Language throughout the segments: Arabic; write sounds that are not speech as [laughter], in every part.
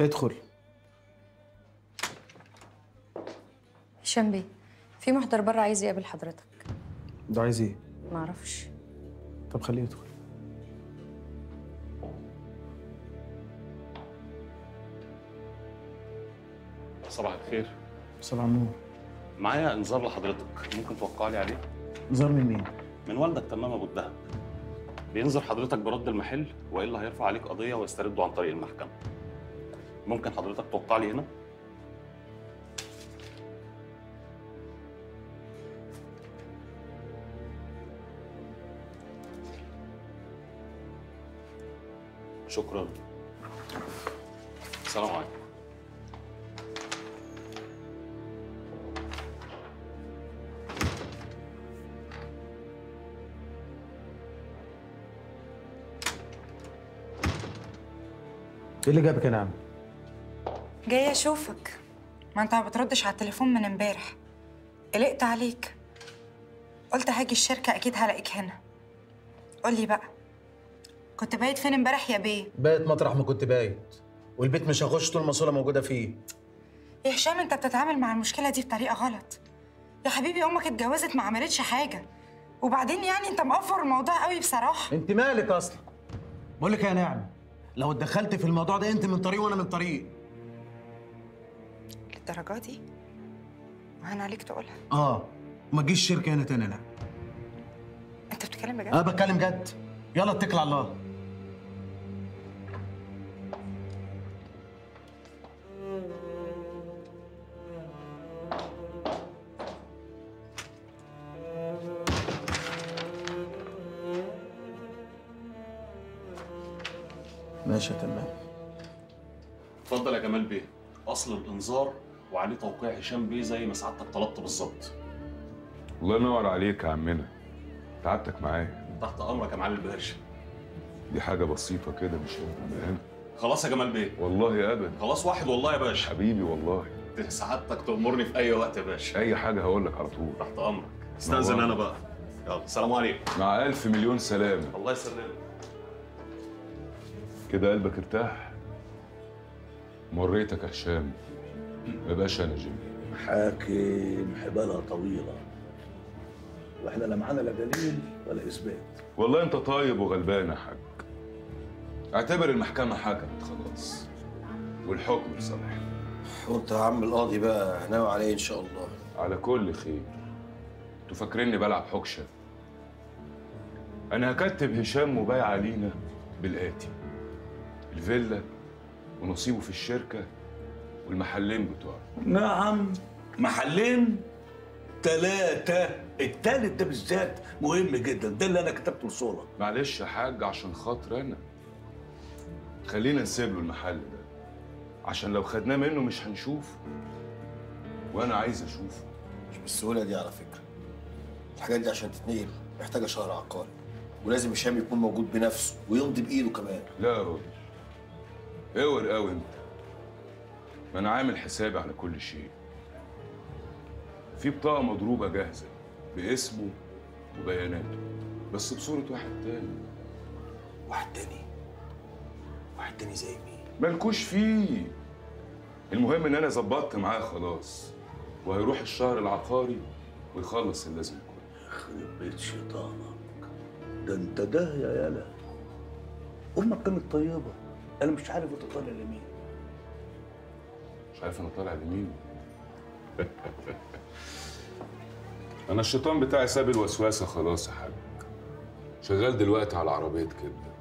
ادخل. هشام بيه في محضر بره عايز يقابل حضرتك. ده عايز إيه؟ معرفش طب خليه يدخل. صباح الخير. صباح النور. معايا انذار لحضرتك ممكن توقع لي عليه؟ نظام من مين؟ من والدك تمام أبو الدهب. بينذر حضرتك برد المحل وإلا هيرفع عليك قضية ويسترده عن طريق المحكمة. ممكن حضرتك توقع لي هنا؟ شكرا. السلام عليكم. إيه اللي جابك يا نعم جاية أشوفك. ما أنت ما بتردش على التليفون من امبارح. قلقت عليك. قلت هاجي الشركة أكيد هلاقيك هنا. قولي بقى كنت بايت فين امبارح يا بيه؟ بايت مطرح ما كنت بايت والبيت مش هخش طول ما صولا موجودة فيه. يا هشام أنت بتتعامل مع المشكلة دي بطريقة غلط. يا حبيبي أمك اتجوزت ما عملتش حاجة. وبعدين يعني أنت مقفر الموضوع قوي بصراحة. أنت مالك أصلا؟ بقول لك يا نعم لو اتدخلت في الموضوع ده أنت من طريق وأنا من طريق. للدرجة دي؟ وهنا عليك تقولها. آه وما تجيش الشركة هنا تاني لا أنت بتتكلم بجد؟ أنا بتكلم جد. يلا اتكل على الله. ماشي يا تمام. اتفضل يا جمال بيه. أصل الإنذار وعليه توقيع هشام بيه زي ما سعادتك طلبت بالظبط. الله ينور عليك يا عمنا. تعبتك معايا. تحت أمرك يا معالي الباشا دي حاجة بسيطة كده مش مهم خلاص يا جمال بيه. والله أبدا خلاص واحد والله يا باشا. حبيبي والله. سعادتك تأمرني في أي وقت يا باشا. أي حاجة هقول لك على طول. تحت أمرك. استأذن. أنا بقى. يلا السلام عليكم. مع ألف مليون سلامة الله يسلمك. كده قلبك ارتاح؟ مريتك يا هشام. ما بقاش أنا جيمي حاكم حبالها طويلة. وإحنا لا معانا لا دليل ولا إثبات. والله أنت طيب وغلبان يا حاج. اعتبر المحكمة حكمت خلاص. والحكم لصالحك وأنت يا عم القاضي بقى ناوي على إيه إن شاء الله؟ على كل خير. أنتوا فاكريني بلعب حكشة؟ أنا هكتب هشام مبايع علينا بالآتي. الفيلا ونصيبه في الشركة والمحلين بتوعه. نعم. محلين ثلاثة التالت ده بالذات مهم جدا. ده اللي أنا كتبته لصولة معلش يا حاج عشان خاطر أنا. خلينا نسيب له المحل ده. عشان لو خدناه منه مش هنشوفه. وأنا عايز أشوفه. مش بالسهولة دي على فكرة. الحاجات دي عشان تتنقل محتاجة شهر عقاري ولازم هشام يكون موجود بنفسه ويمضي بإيده كمان. لا يا راجل. اوعر قوي انت. ما أنا عامل حسابي على كل شيء. في بطاقة مضروبة جاهزة باسمه وبياناته بس بصورة واحد تاني. واحد تاني؟ واحد تاني زي مين؟ مالكوش فيه. المهم إن أنا ظبطت معاه خلاص وهيروح الشهر العقاري ويخلص اللازم كله. يخرب بيت شيطانك. ده أنت ده يا يالا. أمك كانت طيبة. أنا مش عارف أنت طالع لمين. مش عارف أنا طالع لمين. [laughs] أنا الشيطان بتاعي ساب الوسواسة خلاص يا حاج شغال دلوقتي على عربيه كبده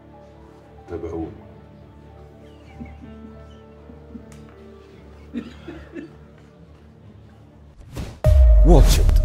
تابعوني. واتش إت